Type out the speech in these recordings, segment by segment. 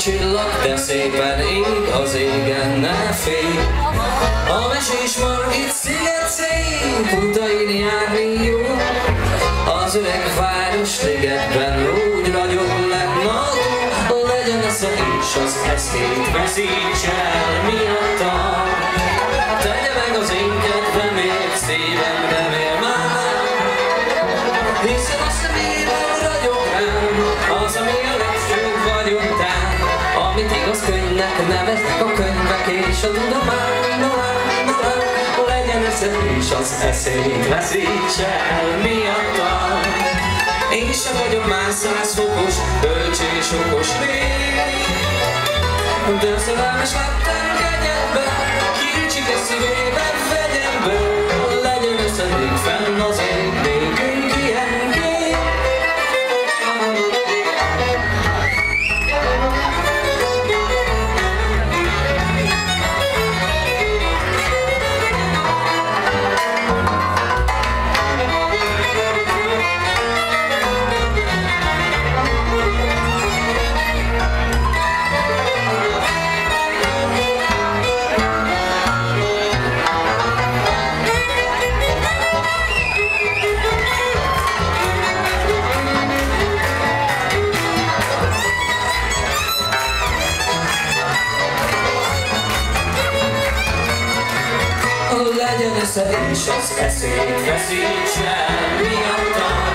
csillag, de szépen ég az égen, ne félj. A mesés Margit sziget szép, utain járni jó, az öreg város ligetben úgy ragyog lennag, legyen az a is az eszét veszíts el miattam. Tegye meg az én még szívemre mér már, hiszen a szemében ragyog rám, az, ami amit igaz könyvnek neveznek a könyvek és a tudomány, no, no, legyen ez is az eszét veszíts el miattam. Én sem vagyok már száz fokos, bölcs és okos lény. De szerelmes lettem kegyedben, kincsike szívében össze is az eszét veszíts el miattam.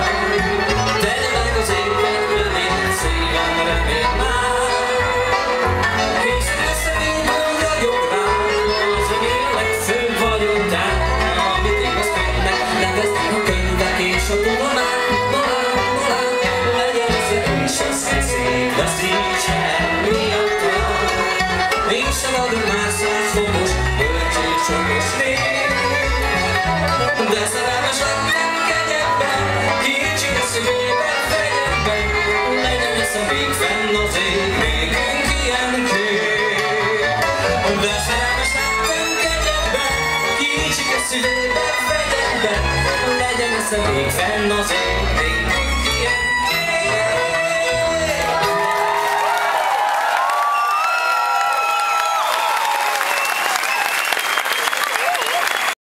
De szerelmes lettem kegyedben, kicsi a szívében, fegyedben, legyen ez a még fenn az ég. De szerelmes lettem kegyedben, kicsi a szívében, fegyedben, legyen ez a